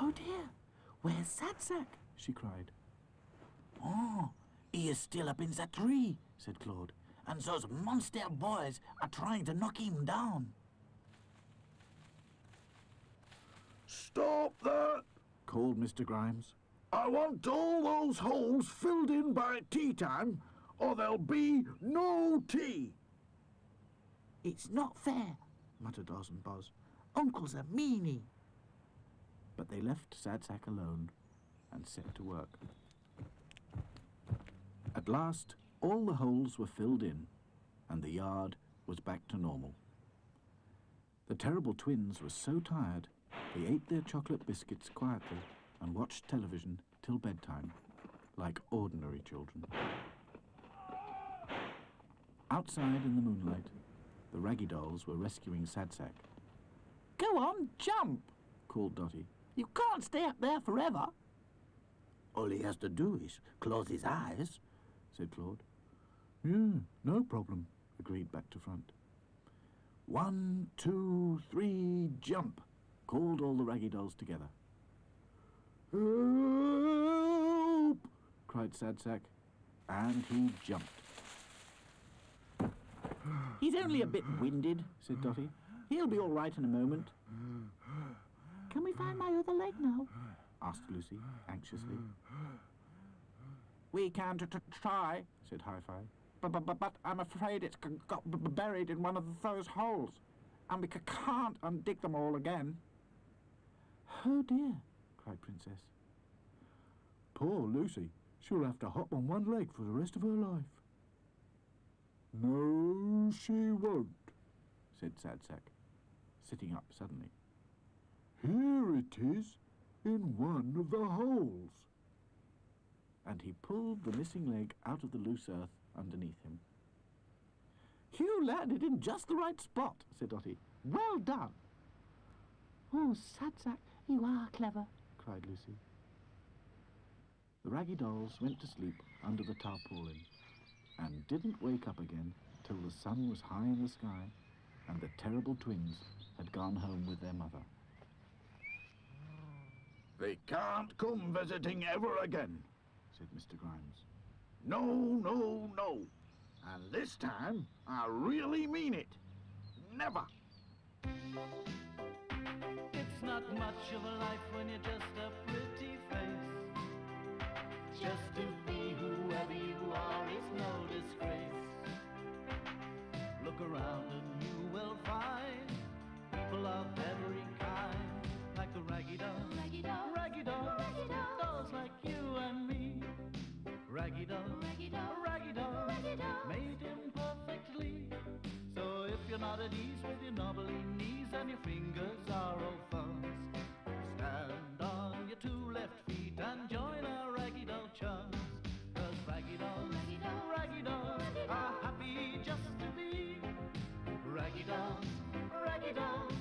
Speaker 6: Oh, dear. Where's Sad Sack?
Speaker 2: She cried.
Speaker 19: Oh, he is still up in that tree, said Claude. And those monster boys are trying to knock him down.
Speaker 4: Stop that!
Speaker 2: Called Mr. Grimes.
Speaker 4: I want all those holes filled in by tea time, or there'll be no tea.
Speaker 6: It's not fair.
Speaker 2: muttered Oz and Boz.
Speaker 6: Uncle's a meanie.
Speaker 2: But they left Sad Sack alone and set to work. At last, all the holes were filled in, and the yard was back to normal. The terrible twins were so tired, they ate their chocolate biscuits quietly and watched television till bedtime, like ordinary children. Outside in the moonlight, the raggy dolls were rescuing Sad Sack,
Speaker 6: Go on, jump.
Speaker 2: called Dotty.
Speaker 6: You can't stay up there forever.
Speaker 19: All he has to do is close his eyes.
Speaker 2: said Claude. Yeah, no problem, agreed back to front. One, two, three, jump, called all the raggy dolls together. Help! cried Sad Sack, and he jumped,
Speaker 6: He's only a bit winded.
Speaker 2: said mm. Dotty.
Speaker 6: He'll be all right in a moment. Can we find my other leg now?
Speaker 2: asked Lucy, anxiously,
Speaker 6: We can try,
Speaker 2: said Hi-Fi.
Speaker 6: but, but, but, but I'm afraid it's got buried in one of those holes, and we c- can't undig them all again.
Speaker 2: Oh dear, cried Princess. Poor Lucy. She'll have to hop on one leg for the rest of her life.
Speaker 5: No, she won't.
Speaker 2: said Sad Sack, sitting up suddenly.
Speaker 5: Here it is, in one of the holes.
Speaker 2: And he pulled the missing leg out of the loose earth underneath him.
Speaker 20: You landed in just the right spot, said Dotty. Well done.
Speaker 21: Oh, Sad Sack, you are clever.
Speaker 22: cried Lucy. The raggy dolls went to sleep under the tarpaulin and didn't wake up again till the sun was high in the sky and the terrible twins had gone home with their mother.
Speaker 23: They can't come visiting ever again,
Speaker 22: said Mr. Grimes.
Speaker 23: No, no, no. And this time, I really mean it. Never.
Speaker 2: It's not much of a life when you're just a pretty face. Just to be whoever you are is no disgrace. Look around and you will find people of every kind, like the raggy doll,
Speaker 3: Raggy doll,
Speaker 2: raggy doll,
Speaker 3: Raggy doll.
Speaker 2: dolls like you and me. Raggy doll,
Speaker 3: Raggy doll,
Speaker 2: raggy doll,
Speaker 3: Raggy doll.
Speaker 2: made him perfectly. So if you're not at ease with your knobbly knees and your fingers are all fuzz, stand on your two left feet and join our chance. Cause raggy dolls, raggy dolls are happy just to be. Raggy dolls, raggy dolls.